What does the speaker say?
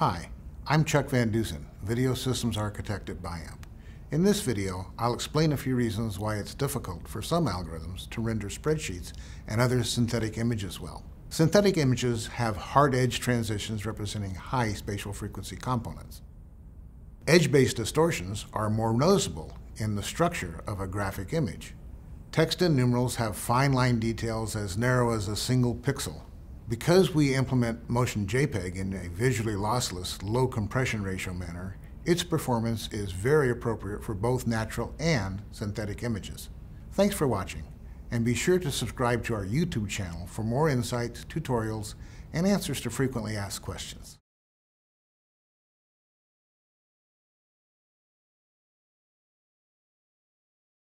Hi, I'm Chuck Van Dusen, Video Systems Architect at Biamp. In this video, I'll explain a few reasons why it's difficult for some algorithms to render spreadsheets and other synthetic images well. Synthetic images have hard edge transitions representing high spatial frequency components. Edge-based distortions are more noticeable in the structure of a graphic image. Text and numerals have fine line details as narrow as a single pixel. Because we implement Motion JPEG in a visually lossless, low compression ratio manner, its performance is very appropriate for both natural and synthetic images. Thanks for watching, and be sure to subscribe to our YouTube channel for more insights, tutorials, and answers to frequently asked questions.